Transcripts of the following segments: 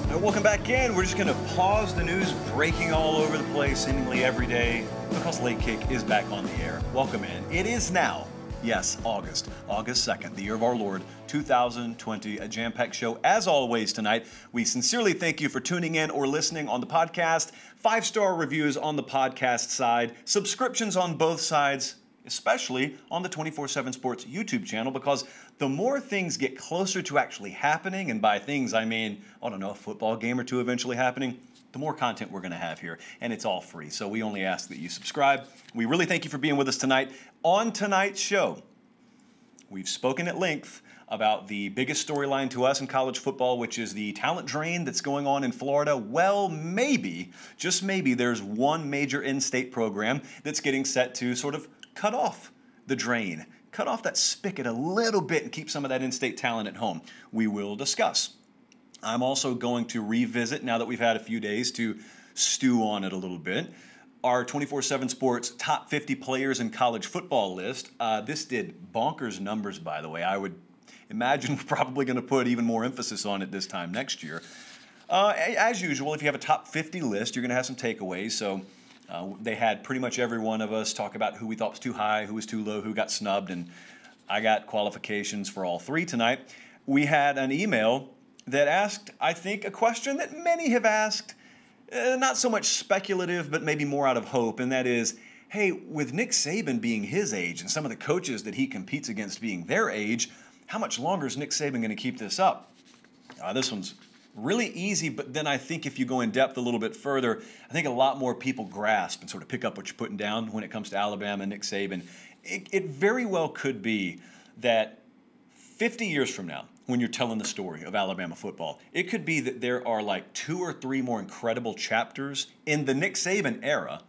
welcome back in. We're just going to pause the news breaking all over the place seemingly every day because Late Kick is back on the air. Welcome in. It is now, yes, August, August 2nd, the year of our Lord, 2020, a jam packed show. As always, tonight, we sincerely thank you for tuning in or listening on the podcast. Five star reviews on the podcast side, subscriptions on both sides especially on the 24 7 Sports YouTube channel, because the more things get closer to actually happening, and by things I mean, I don't know, a football game or two eventually happening, the more content we're going to have here. And it's all free. So we only ask that you subscribe. We really thank you for being with us tonight. On tonight's show, we've spoken at length about the biggest storyline to us in college football, which is the talent drain that's going on in Florida. Well, maybe, just maybe, there's one major in state program that's getting set to sort of cut off the drain, cut off that spigot a little bit and keep some of that in state talent at home. We will discuss. I'm also going to revisit, now that we've had a few days to stew on it a little bit, our 24 7 Sports top 50 players in college football list. Uh, this did bonkers numbers, by the way. I would imagine we're probably going to put even more emphasis on it this time next year. Uh, as usual, if you have a top 50 list, you're going to have some takeaways. So uh, they had pretty much every one of us talk about who we thought was too high, who was too low, who got snubbed, and I got qualifications for all three tonight. We had an email that asked, I think, a question that many have asked, uh, not so much speculative, but maybe more out of hope, and that is, hey, with Nick Saban being his age and some of the coaches that he competes against being their age, how much longer is Nick Saban going to keep this up? Uh, this one's really easy, but then I think if you go in depth a little bit further, I think a lot more people grasp and sort of pick up what you're putting down when it comes to Alabama and Nick Saban. It, it very well could be that 50 years from now, when you're telling the story of Alabama football, it could be that there are like two or three more incredible chapters in the Nick Saban era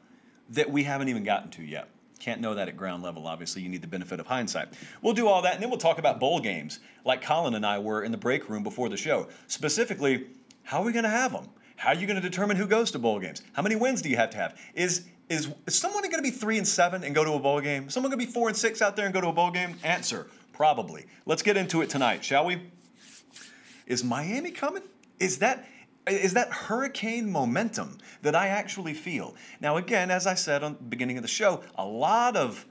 that we haven't even gotten to yet. Can't know that at ground level. Obviously, you need the benefit of hindsight. We'll do all that, and then we'll talk about bowl games, like Colin and I were in the break room before the show. Specifically, how are we going to have them? How are you going to determine who goes to bowl games? How many wins do you have to have? Is is, is someone going to be three and seven and go to a bowl game? Someone going to be four and six out there and go to a bowl game? Answer: Probably. Let's get into it tonight, shall we? Is Miami coming? Is that is that hurricane momentum that I actually feel. Now, again, as I said on the beginning of the show, a lot of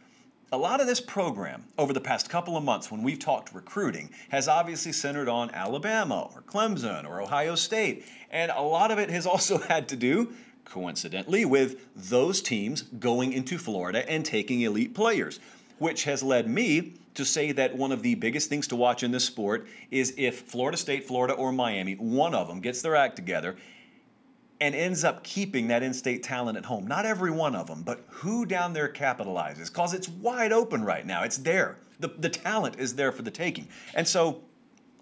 a lot of this program over the past couple of months when we've talked recruiting has obviously centered on Alabama or Clemson or Ohio State. And a lot of it has also had to do, coincidentally, with those teams going into Florida and taking elite players, which has led me to say that one of the biggest things to watch in this sport is if Florida State, Florida, or Miami, one of them gets their act together and ends up keeping that in state talent at home. Not every one of them, but who down there capitalizes? Because it's wide open right now. It's there. The, the talent is there for the taking. And so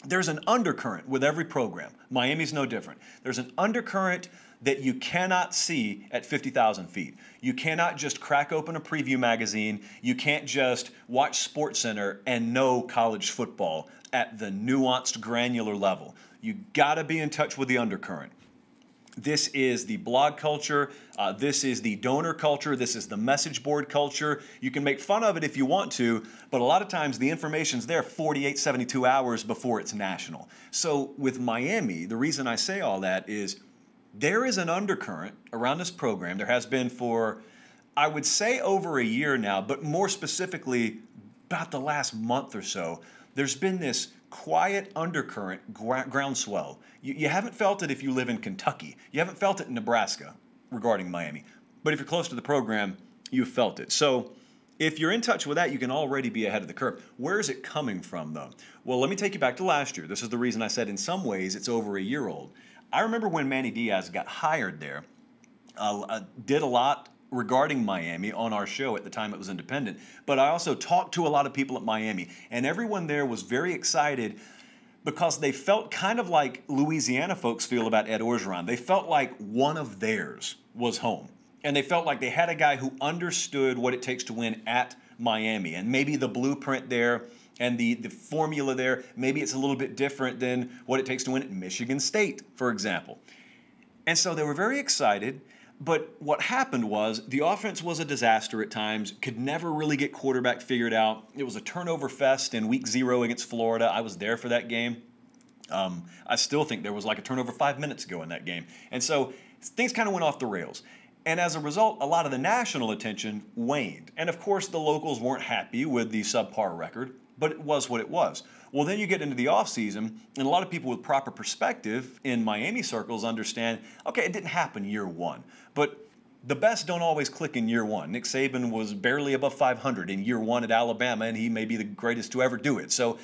there's an undercurrent with every program. Miami's no different. There's an undercurrent that you cannot see at 50,000 feet. You cannot just crack open a preview magazine. You can't just watch SportsCenter and know college football at the nuanced, granular level. You got to be in touch with the undercurrent. This is the blog culture. Uh, this is the donor culture. This is the message board culture. You can make fun of it if you want to, but a lot of times the information's there 48, 72 hours before it's national. So with Miami, the reason I say all that is there is an undercurrent around this program. There has been for, I would say, over a year now, but more specifically, about the last month or so. There's been this quiet undercurrent groundswell. You, you haven't felt it if you live in Kentucky. You haven't felt it in Nebraska regarding Miami. But if you're close to the program, you've felt it. So if you're in touch with that, you can already be ahead of the curve. Where is it coming from, though? Well, let me take you back to last year. This is the reason I said in some ways it's over a year old. I remember when Manny Diaz got hired there, uh, uh, did a lot regarding Miami on our show at the time it was independent, but I also talked to a lot of people at Miami, and everyone there was very excited because they felt kind of like Louisiana folks feel about Ed Orgeron. They felt like one of theirs was home. And they felt like they had a guy who understood what it takes to win at Miami. And maybe the blueprint there and the, the formula there, maybe it's a little bit different than what it takes to win at Michigan State, for example. And so they were very excited. But what happened was the offense was a disaster at times, could never really get quarterback figured out. It was a turnover fest in week zero against Florida. I was there for that game. Um, I still think there was like a turnover five minutes ago in that game. And so things kind of went off the rails. And as a result, a lot of the national attention waned. And of course, the locals weren't happy with the subpar record, but it was what it was. Well, then you get into the offseason, and a lot of people with proper perspective in Miami circles understand okay, it didn't happen year one, but the best don't always click in year one. Nick Saban was barely above 500 in year one at Alabama, and he may be the greatest to ever do it. So,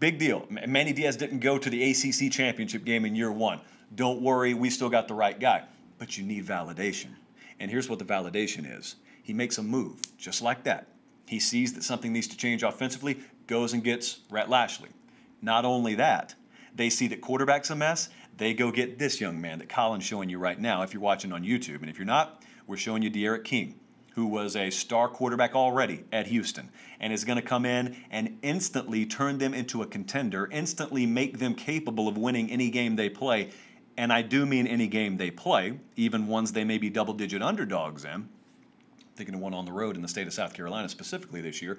big deal. Manny Diaz didn't go to the ACC championship game in year one. Don't worry, we still got the right guy. But you need validation. And here's what the validation is he makes a move, just like that. He sees that something needs to change offensively, goes and gets Rhett Lashlee. Not only that, they see that quarterback's a mess, they go get this young man that Colin's showing you right now if you're watching on YouTube. And if you're not, we're showing you D'Eriq King, who was a star quarterback already at Houston and is going to come in and instantly turn them into a contender, instantly make them capable of winning any game they play. And I do mean any game they play, even ones they may be double digit underdogs in. Thinking of one on the road in the state of South Carolina specifically this year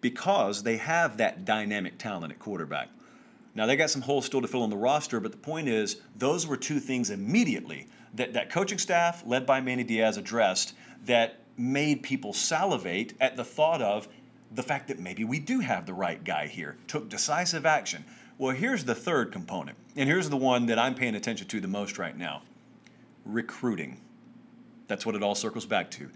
because they have that dynamic talent at quarterback. Now, they got some holes still to fill in the roster, but the point is, those were two things immediately that that coaching staff, led by Manny Diaz, addressed that made people salivate at the thought of the fact that maybe we do have the right guy here, took decisive action. Well, here's the third component, and here's the one that I'm paying attention to the most right now recruiting. That's what it all circles back to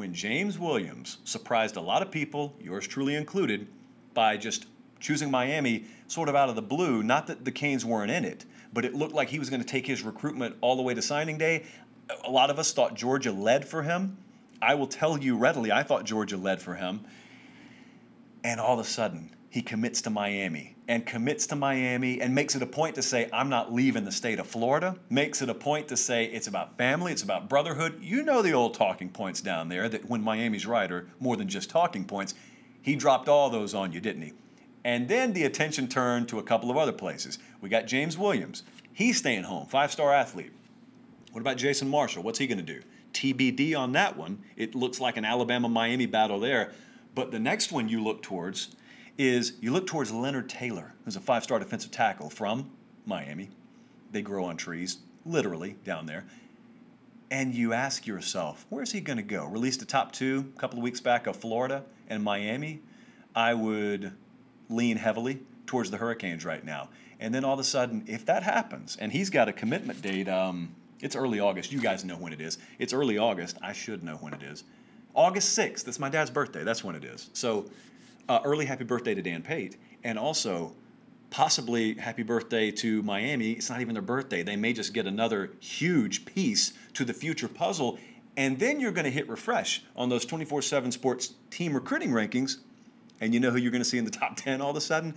when James Williams surprised a lot of people, yours truly included, by just choosing Miami sort of out of the blue. Not that the Canes weren't in it, but it looked like he was going to take his recruitment all the way to signing day. A lot of us thought Georgia led for him. I will tell you readily, I thought Georgia led for him. And all of a sudden, he commits to Miami and commits to Miami and makes it a point to say, I'm not leaving the state of Florida. Makes it a point to say it's about family, it's about brotherhood. You know the old talking points down there that when Miami's right are more than just talking points. He dropped all those on you, didn't he? And then the attention turned to a couple of other places. We got James Williams. He's staying home, five star athlete. What about Jason Marshall? What's he going to do? TBD on that one. It looks like an Alabama Miami battle there. But the next one you look towards is you look towards Leonard Taylor, who's a five star defensive tackle from Miami. They grow on trees, literally, down there. And you ask yourself, where's he going to go? Released a top two a couple of weeks back of Florida and Miami. I would lean heavily towards the Hurricanes right now. And then all of a sudden, if that happens, and he's got a commitment date, um, it's early August. You guys know when it is. It's early August. I should know when it is. August 6th. That's my dad's birthday. That's when it is. So uh, early happy birthday to Dan Pate, and also possibly happy birthday to Miami. It's not even their birthday. They may just get another huge piece to the future puzzle. And then you're going to hit refresh on those 24 7 sports team recruiting rankings. And you know who you're going to see in the top 10 all of a sudden?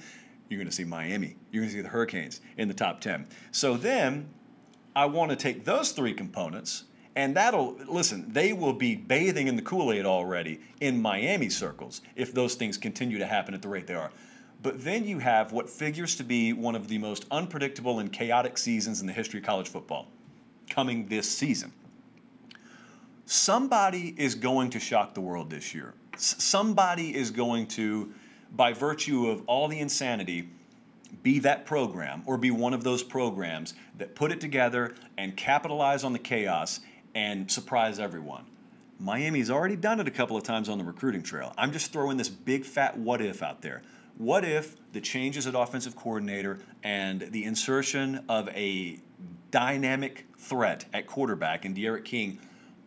You're going to see Miami. You're going to see the Hurricanes in the top 10. So then I want to take those three components and that'll, listen, they will be bathing in the Kool Aid already in Miami circles if those things continue to happen at the rate they are. But then you have what figures to be one of the most unpredictable and chaotic seasons in the history of college football coming this season. Somebody is going to shock the world this year. S- somebody is going to, by virtue of all the insanity, be that program or be one of those programs that put it together and capitalize on the chaos and surprise everyone. Miami's already done it a couple of times on the recruiting trail. I'm just throwing this big fat what if out there. What if the changes at offensive coordinator and the insertion of a dynamic threat at quarterback and D'Eriq King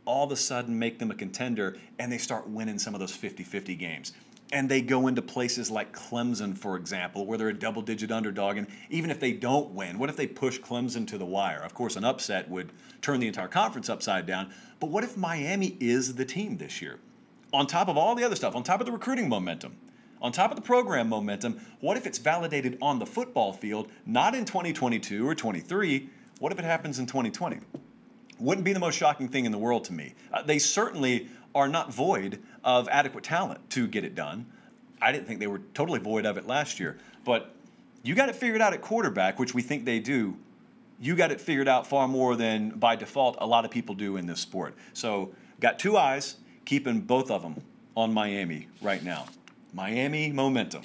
all of a sudden make them a contender and they start winning some of those 50 50 games? And they go into places like Clemson, for example, where they're a double digit underdog. And even if they don't win, what if they push Clemson to the wire? Of course, an upset would turn the entire conference upside down. But what if Miami is the team this year? On top of all the other stuff, on top of the recruiting momentum, on top of the program momentum, what if it's validated on the football field, not in 2022 or 23? What if it happens in 2020? Wouldn't be the most shocking thing in the world to me. Uh, they certainly are not void of adequate talent to get it done. I didn't think they were totally void of it last year, but you got it figured out at quarterback, which we think they do. You got it figured out far more than by default a lot of people do in this sport. So, got two eyes, keeping both of them on Miami right now. Miami momentum.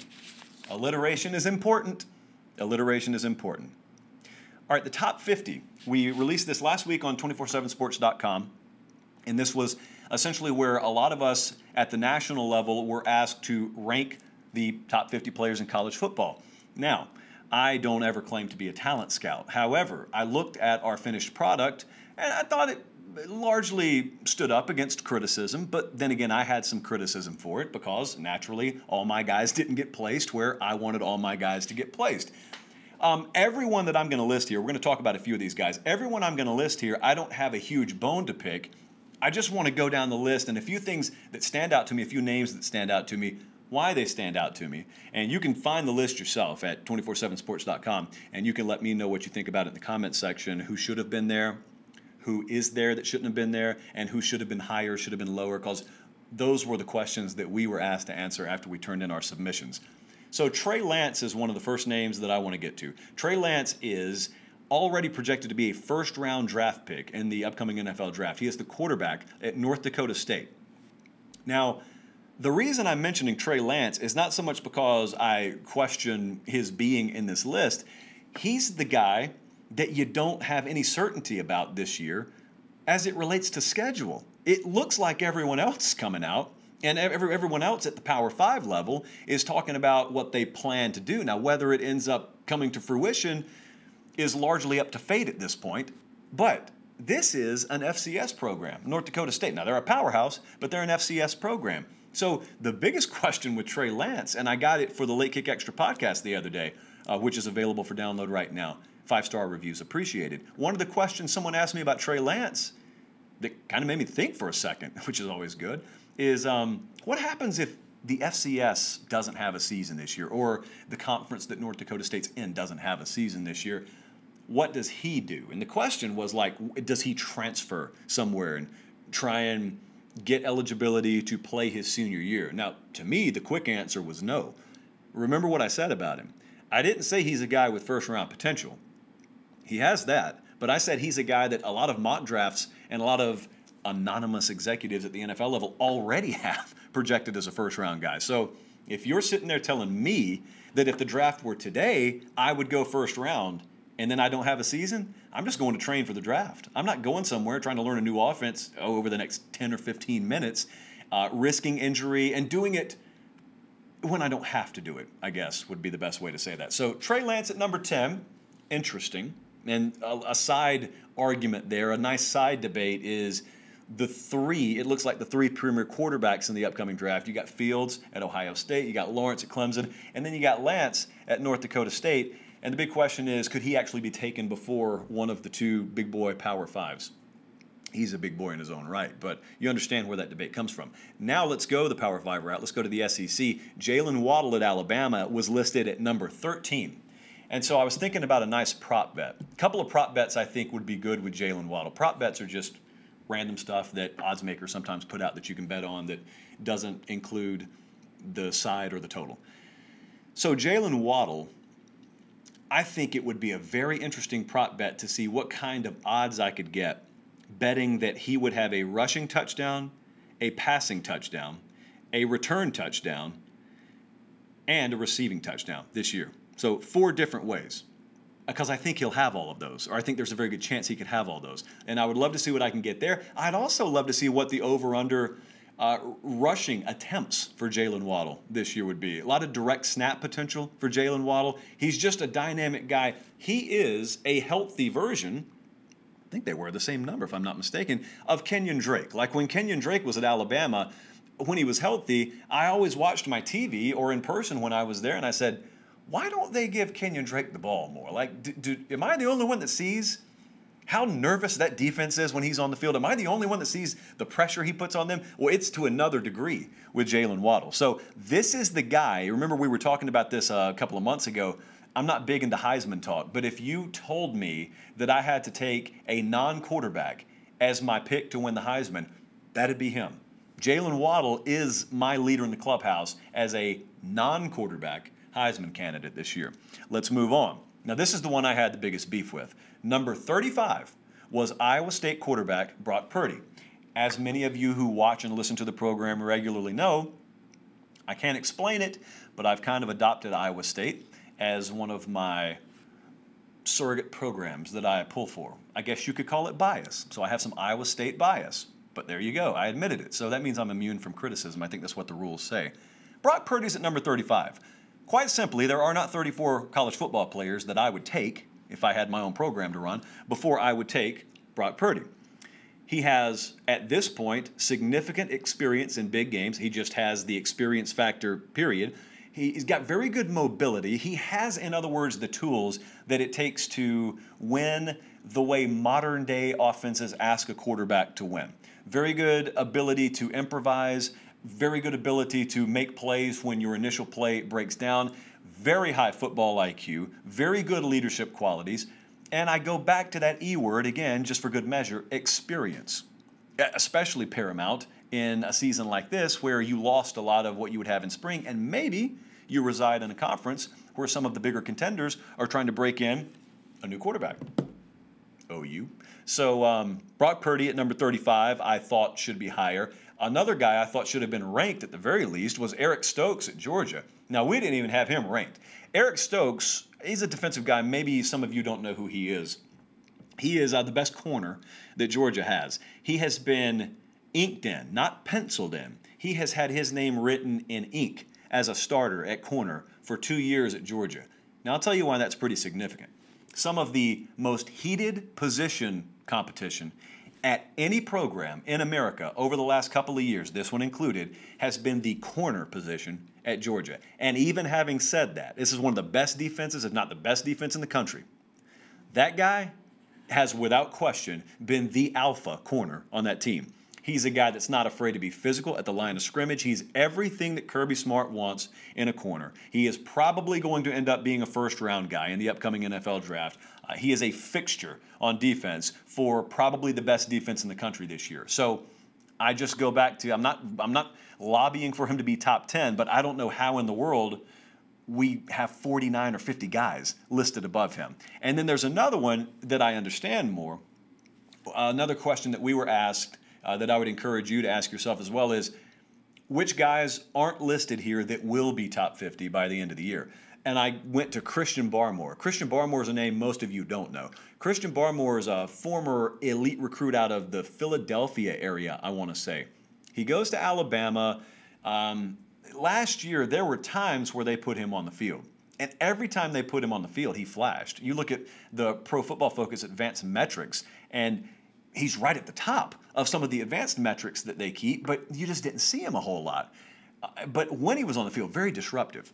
Alliteration is important. Alliteration is important. All right, the top 50. We released this last week on 247sports.com, and this was essentially where a lot of us at the national level were asked to rank the top 50 players in college football. Now, I don't ever claim to be a talent scout. However, I looked at our finished product and I thought it largely stood up against criticism, but then again, I had some criticism for it because naturally all my guys didn't get placed where I wanted all my guys to get placed. Um, everyone that I'm going to list here, we're going to talk about a few of these guys. Everyone I'm going to list here, I don't have a huge bone to pick. I just want to go down the list and a few things that stand out to me, a few names that stand out to me, why they stand out to me. And you can find the list yourself at 247sports.com and you can let me know what you think about it in the comments section, who should have been there, who is there that shouldn't have been there, and who should have been higher, should have been lower, because those were the questions that we were asked to answer after we turned in our submissions. So Trey Lance is one of the first names that I want to get to. Trey Lance is already projected to be a first round draft pick in the upcoming NFL draft. He is the quarterback at North Dakota State. Now, the reason I'm mentioning Trey Lance is not so much because I question his being in this list. He's the guy that you don't have any certainty about this year as it relates to schedule. It looks like everyone else coming out and every, everyone else at the Power Five level is talking about what they plan to do. Now, whether it ends up coming to fruition is largely up to fate at this point. But this is an FCS program, North Dakota State. Now, they're a powerhouse, but they're an FCS program. So, the biggest question with Trey Lance, and I got it for the Late Kick Extra podcast the other day, uh, which is available for download right now. Five star reviews appreciated. One of the questions someone asked me about Trey Lance that kind of made me think for a second, which is always good, is um, what happens if the FCS doesn't have a season this year, or the conference that North Dakota State's in doesn't have a season this year? What does he do? And the question was like, does he transfer somewhere and try and get eligibility to play his senior year? Now, to me, the quick answer was no. Remember what I said about him. I didn't say he's a guy with first round potential. He has that, but I said he's a guy that a lot of mock drafts and a lot of anonymous executives at the NFL level already have projected as a first round guy. So if you're sitting there telling me that if the draft were today, I would go first round and then I don't have a season, I'm just going to train for the draft. I'm not going somewhere trying to learn a new offense oh, over the next 10 or 15 minutes, uh, risking injury and doing it when I don't have to do it, I guess would be the best way to say that. So Trey Lance at number 10, interesting. And a, a side argument there, a nice side debate is the three, it looks like the three premier quarterbacks in the upcoming draft. You got Fields at Ohio State, you got Lawrence at Clemson, and then you got Lance at North Dakota State. And the big question is could he actually be taken before one of the two big boy Power Fives? He's a big boy in his own right, but you understand where that debate comes from. Now let's go the Power Five route. Let's go to the SEC. Jaylen Waddle at Alabama was listed at number 13. And so I was thinking about a nice prop bet. A couple of prop bets I think would be good with Jaylen Waddle. Prop bets are just random stuff that odds makers sometimes put out that you can bet on that doesn't include the side or the total. So Jaylen Waddle, I think it would be a very interesting prop bet to see what kind of odds I could get betting that he would have a rushing touchdown, a passing touchdown, a return touchdown, and a receiving touchdown this year. So four different ways because I think he'll have all of those, or I think there's a very good chance he could have all those. And I would love to see what I can get there. I'd also love to see what the over under uh, rushing attempts for Jaylen Waddle this year would be. A lot of direct snap potential for Jaylen Waddle. He's just a dynamic guy. He is a healthy version. I think they were the same number, if I'm not mistaken, of Kenyon Drake. Like when Kenyon Drake was at Alabama, when he was healthy, I always watched my TV or in person when I was there, and I said, why don't they give Kenyon Drake the ball more? Like, do, do, am I the only one that sees how nervous that defense is when he's on the field? Am I the only one that sees the pressure he puts on them? Well, it's to another degree with Jaylen Waddle. So this is the guy. Remember, we were talking about this uh, a couple of months ago. I'm not big into Heisman talk, but if you told me that I had to take a non quarterback as my pick to win the Heisman, that'd be him. Jaylen Waddle is my leader in the clubhouse as a non quarterback Heisman candidate this year. Let's move on. Now, this is the one I had the biggest beef with. Number 35 was Iowa State quarterback Brock Purdy. As many of you who watch and listen to the program regularly know, I can't explain it, but I've kind of adopted Iowa State. as one of my surrogate programs that I pull for. I guess you could call it bias. So I have some Iowa State bias. But there you go. I admitted it. So that means I'm immune from criticism. I think that's what the rules say. Brock Purdy's at number 35. Quite simply, there are not 34 college football players that I would take if I had my own program to run before I would take Brock Purdy. He has, at this point, significant experience in big games. He just has the experience factor, period. He's got very good mobility. He has, in other words, the tools that it takes to win the way modern day offenses ask a quarterback to win. Very good ability to improvise, very good ability to make plays when your initial play breaks down, very high football IQ, very good leadership qualities. And I go back to that E word again, just for good measure experience, especially paramount in a season like this where you lost a lot of what you would have in spring, and maybe you reside in a conference where some of the bigger contenders are trying to break in a new quarterback. OU. So um, Brock Purdy at number 35, I thought should be higher. Another guy I thought should have been ranked at the very least was Eric Stokes at Georgia. Now, we didn't even have him ranked. Eric Stokes, he's a defensive guy. Maybe some of you don't know who he is. He is uh, the best corner that Georgia has. He has been inked in, not penciled in. He has had his name written in ink as a starter at corner for two years at Georgia. Now, I'll tell you why that's pretty significant. Some of the most heated position competition at any program in America over the last couple of years, this one included, has been the corner position at Georgia. And even having said that, this is one of the best defenses, if not the best defense in the country. That guy has, without question, been the alpha corner on that team. He's a guy that's not afraid to be physical at the line of scrimmage. He's everything that Kirby Smart wants in a corner. He is probably going to end up being a first round guy in the upcoming NFL draft. Uh, he is a fixture on defense for probably the best defense in the country this year. So I just go back to I'm not I'm not lobbying for him to be top 10, but I don't know how in the world we have 49 or 50 guys listed above him. And then there's another one that I understand more. Another question that we were asked uh, that I would encourage you to ask yourself as well is which guys aren't listed here that will be top 50 by the end of the year? And I went to Christian Barmore. Christian Barmore is a name most of you don't know. Christian Barmore is a former elite recruit out of the Philadelphia area, I want to say. He goes to Alabama. Um, last year, there were times where they put him on the field. And every time they put him on the field, he flashed. You look at the Pro Football Focus advanced metrics, and he's right at the top of some of the advanced metrics that they keep, but you just didn't see him a whole lot. Uh, but when he was on the field, very disruptive.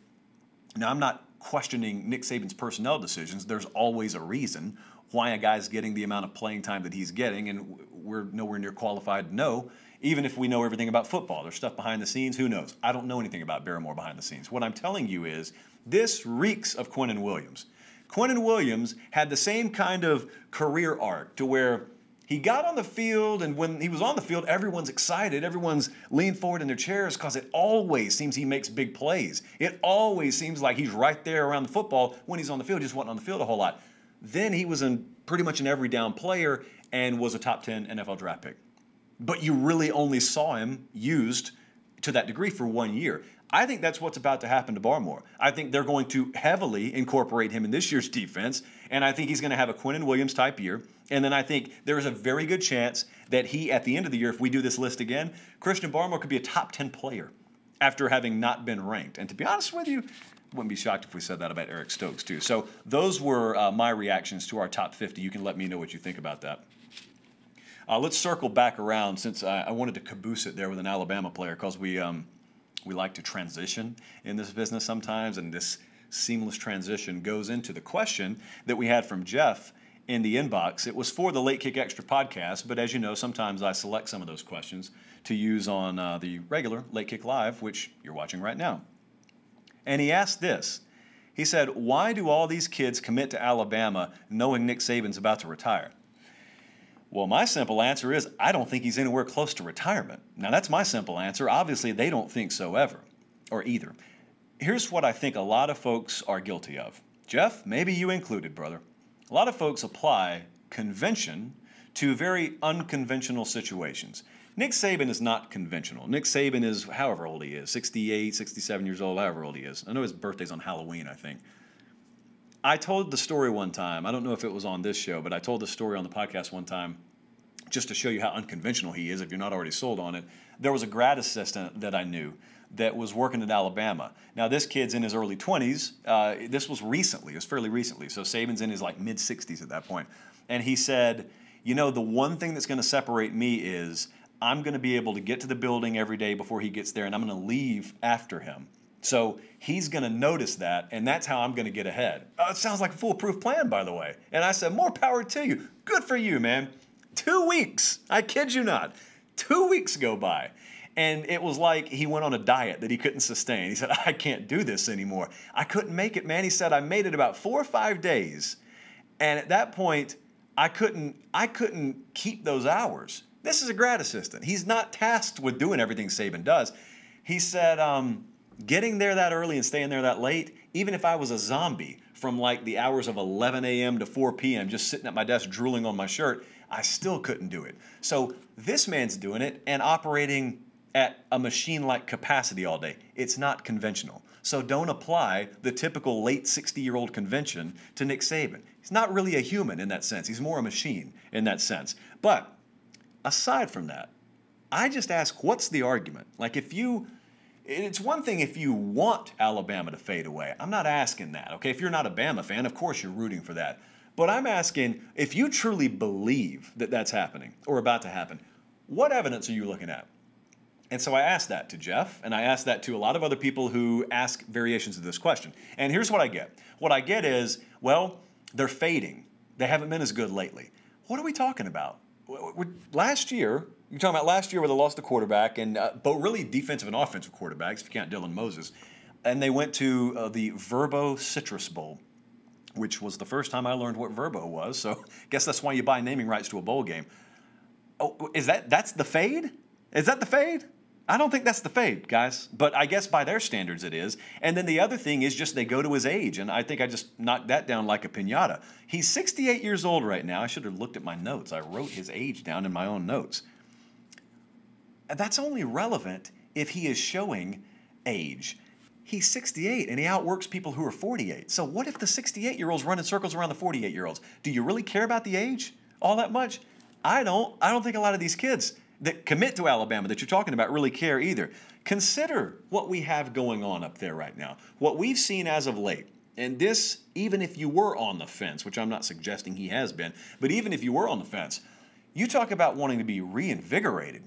Now, I'm not questioning Nick Saban's personnel decisions. There's always a reason why a guy's getting the amount of playing time that he's getting, and we're nowhere near qualified to know, even if we know everything about football. There's stuff behind the scenes, who knows? I don't know anything about Barmore behind the scenes. What I'm telling you is this reeks of Quinnen Williams. Quinnen Williams had the same kind of career arc to where he got on the field, and when he was on the field, everyone's excited. Everyone's leaned forward in their chairs because it always seems he makes big plays. It always seems like he's right there around the football when he's on the field, just wasn't on the field a whole lot. Then he was in pretty much an every down player and was a top 10 NFL draft pick. But you really only saw him used to that degree for one year. I think that's what's about to happen to Barmore. I think they're going to heavily incorporate him in this year's defense, and I think he's going to have a Quinnen Williams type year. And then I think there is a very good chance that he, at the end of the year, if we do this list again, Christian Barmore could be a top 10 player after having not been ranked. And to be honest with you, wouldn't be shocked if we said that about Eric Stokes, too. So those were uh, my reactions to our top 50. You can let me know what you think about that. Uh, let's circle back around since I, I, wanted to caboose it there with an Alabama player because we. Um, we like to transition in this business sometimes, and this seamless transition goes into the question that we had from Jeff in the inbox. It was for the Late Kick Extra podcast, but as you know, sometimes I select some of those questions to use on uh, the regular Late Kick Live, which you're watching right now. And he asked this. He said, Why do all these kids commit to Alabama knowing Nick Saban's about to retire? Well, my simple answer is I don't think he's anywhere close to retirement. Now, that's my simple answer. Obviously, they don't think so ever, or either. Here's what I think a lot of folks are guilty of. Jeff, maybe you included, brother. A lot of folks apply convention to very unconventional situations. Nick Saban is not conventional. Nick Saban is however old he is 68, 67 years old, however old he is. I know his birthday's on Halloween, I think. I told the story one time. I don't know if it was on this show, but I told the story on the podcast one time just to show you how unconventional he is if you're not already sold on it. There was a grad assistant that I knew that was working at Alabama. Now, this kid's in his early 20s. Uh, this was recently, it was fairly recently. So Saban's in his like mid 60s at that point. And he said, You know, the one thing that's going to separate me is I'm going to be able to get to the building every day before he gets there, and I'm going to leave after him. So he's going to notice that, and that's how I'm going to get ahead. Oh, it sounds like a foolproof plan, by the way. And I said, More power to you. Good for you, man. Two weeks, I kid you not, two weeks go by. And it was like he went on a diet that he couldn't sustain. He said, I can't do this anymore. I couldn't make it, man. He said, I made it about four or five days. And at that point, I couldn't, I couldn't keep those hours. This is a grad assistant. He's not tasked with doing everything Saban does. He said, um, getting there that early and staying there that late, even if I was a zombie from like the hours of 11 a.m. to 4 p.m., just sitting at my desk drooling on my shirt, I still couldn't do it. So this man's doing it and operating at a machine like capacity all day. It's not conventional. So don't apply the typical late 60 year old convention to Nick Saban. He's not really a human in that sense, he's more a machine in that sense. But aside from that, I just ask what's the argument? Like if you it's one thing if you want Alabama to fade away. I'm not asking that, okay? If you're not a Bama fan, of course you're rooting for that. But I'm asking if you truly believe that that's happening or about to happen, what evidence are you looking at? And so I asked that to Jeff, and I asked that to a lot of other people who ask variations of this question. And here's what I get what I get is, well, they're fading. They haven't been as good lately. What are we talking about? Last year, you're talking about last year where they lost the quarterback, and uh, but really defensive and offensive quarterbacks, if you count Dylan Moses. And they went to uh, the Vrbo Citrus Bowl, which was the first time I learned what Vrbo was. So I guess that's why you buy naming rights to a bowl game. Oh, is that that's the fade? Is that the fade? I don't think that's the fade, guys. But I guess by their standards it is. And then the other thing is just they go to his age. And I think I just knocked that down like a pinata. He's 68 years old right now. I should have looked at my notes. I wrote his age down in my own notes. That's only relevant if he is showing age. He's 68 and he outworks people who are 48. So what if the 68 year old's run in circles around the 48 year olds? Do you really care about the age all that much? I don't. I don't think a lot of these kids that commit to Alabama that you're talking about really care either. Consider what we have going on up there right now, what we've seen as of late. And this, even if you were on the fence, which I'm not suggesting he has been, but even if you were on the fence, you talk about wanting to be reinvigorated.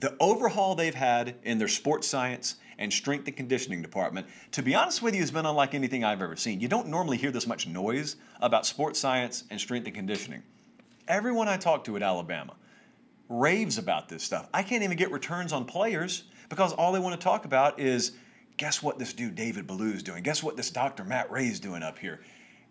The overhaul they've had in their sports science and strength and conditioning department, to be honest with you, has been unlike anything I've ever seen. You don't normally hear this much noise about sports science and strength and conditioning. Everyone I talk to at Alabama, raves about this stuff. I can't even get returns on players because all they want to talk about is guess what this dude David Ballou is doing? Guess what this Dr. Matt Rhea is doing up here?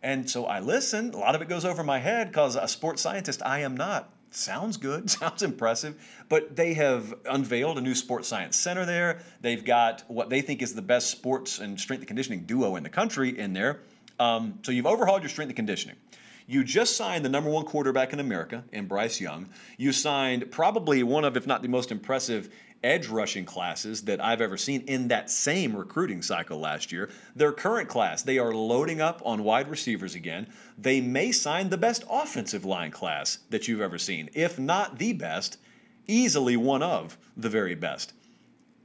And so I listen. A lot of it goes over my head because a sports scientist I am not. Sounds good, sounds impressive, but they have unveiled a new sports science center there. They've got what they think is the best sports and strength and conditioning duo in the country in there. Um, so you've overhauled your strength and conditioning. You just signed the number one quarterback in America in Bryce Young. You signed probably one of, if not the most impressive edge rushing classes that I've ever seen in that same recruiting cycle last year. Their current class, they are loading up on wide receivers again. They may sign the best offensive line class that you've ever seen, if not the best, easily one of the very best.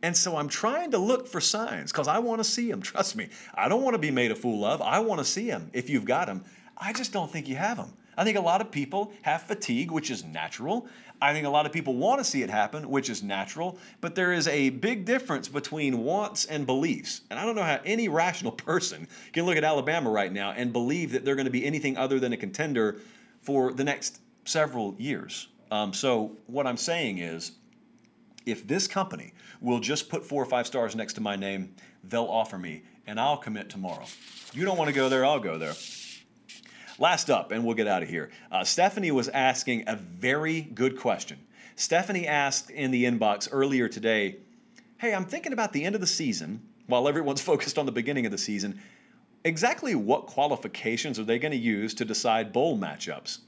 And so I'm trying to look for signs because I want to see them. Trust me, I don't want to be made a fool of. I want to see them if you've got them. I just don't think you have them. I think a lot of people have fatigue, which is natural. I think a lot of people want to see it happen, which is natural. But there is a big difference between wants and beliefs. And I don't know how any rational person can look at Alabama right now and believe that they're going to be anything other than a contender for the next several years. Um, so, what I'm saying is, if this company will just put four or five stars next to my name, they'll offer me, and I'll commit tomorrow. You don't want to go there, I'll go there. Last up, and we'll get out of here. Uh, Stephanie was asking a very good question. Stephanie asked in the inbox earlier today Hey, I'm thinking about the end of the season while everyone's focused on the beginning of the season. Exactly what qualifications are they going to use to decide bowl matchups?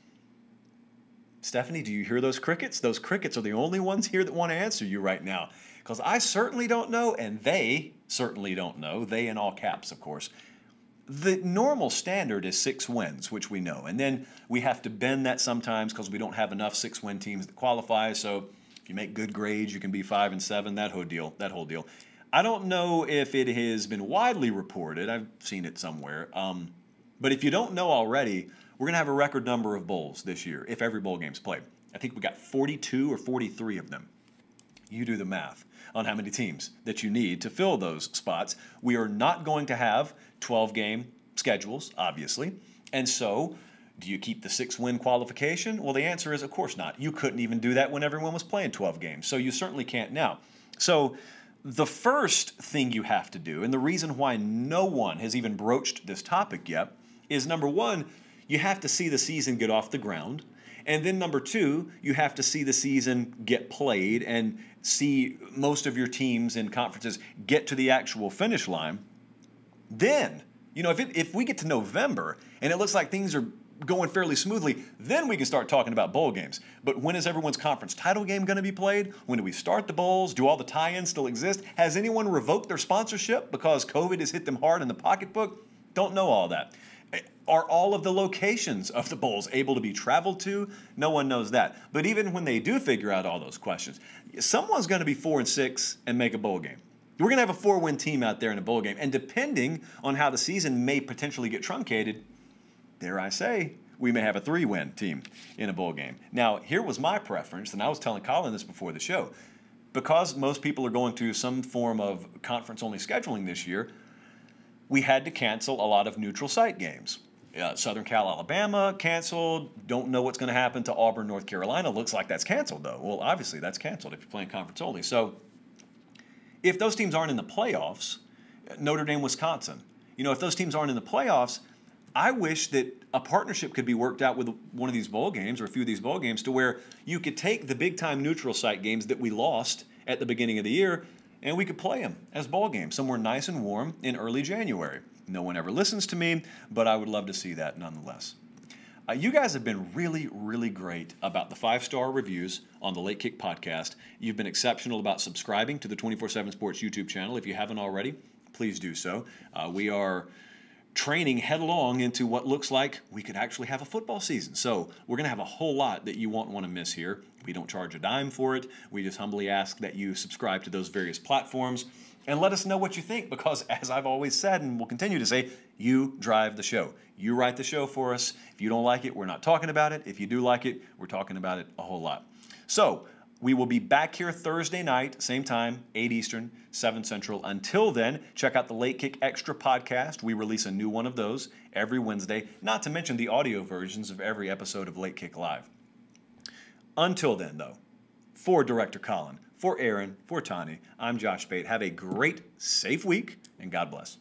Stephanie, do you hear those crickets? Those crickets are the only ones here that want to answer you right now. Because I certainly don't know, and they certainly don't know, they in all caps, of course. The normal standard is six wins, which we know. And then we have to bend that sometimes because we don't have enough six win teams that qualify. So if you make good grades, you can be five and seven, that whole deal, that whole deal. I don't know if it has been widely reported. I've seen it somewhere. Um, but if you don't know already, we're going to have a record number of bowls this year if every bowl game's played. I think we got 42 or 43 of them. You do the math on how many teams that you need to fill those spots. We are not going to have 12 game schedules, obviously. And so, do you keep the six win qualification? Well, the answer is, of course not. You couldn't even do that when everyone was playing 12 games. So, you certainly can't now. So, the first thing you have to do, and the reason why no one has even broached this topic yet, is number one, you have to see the season get off the ground. And then number two, you have to see the season get played and see most of your teams and conferences get to the actual finish line. Then, you know, if, it, if we get to November and it looks like things are going fairly smoothly, then we can start talking about bowl games. But when is everyone's conference title game going to be played? When do we start the bowls? Do all the tie ins still exist? Has anyone revoked their sponsorship because COVID has hit them hard in the pocketbook? Don't know all that. Are all of the locations of the bowls able to be traveled to? No one knows that. But even when they do figure out all those questions, someone's going to be four and six and make a bowl game. We're going to have a four win team out there in a bowl game. And depending on how the season may potentially get truncated, dare I say, we may have a three win team in a bowl game. Now, here was my preference, and I was telling Colin this before the show. Because most people are going to some form of conference only scheduling this year, we had to cancel a lot of neutral site games. Uh, Southern Cal, Alabama canceled. Don't know what's going to happen to Auburn, North Carolina. Looks like that's canceled, though. Well, obviously, that's canceled if you're playing conference only. So, if those teams aren't in the playoffs, Notre Dame, Wisconsin, you know, if those teams aren't in the playoffs, I wish that a partnership could be worked out with one of these bowl games or a few of these bowl games to where you could take the big time neutral site games that we lost at the beginning of the year and we could play them as ball games somewhere nice and warm in early January. No one ever listens to me, but I would love to see that nonetheless. Uh, you guys have been really, really great about the five star reviews on the Late Kick podcast. You've been exceptional about subscribing to the 24 7 Sports YouTube channel. If you haven't already, please do so. Uh, we are training headlong into what looks like we could actually have a football season. So we're going to have a whole lot that you won't want to miss here. We don't charge a dime for it. We just humbly ask that you subscribe to those various platforms and let us know what you think because, as I've always said and will continue to say, you drive the show. You write the show for us. If you don't like it, we're not talking about it. If you do like it, we're talking about it a whole lot. So, we will be back here Thursday night, same time, 8 Eastern, 7 Central. Until then, check out the Late Kick Extra podcast. We release a new one of those every Wednesday, not to mention the audio versions of every episode of Late Kick Live. Until then, though, for Director Colin, for Aaron, for Tani, I'm Josh Pate. Have a great, safe week, and God bless.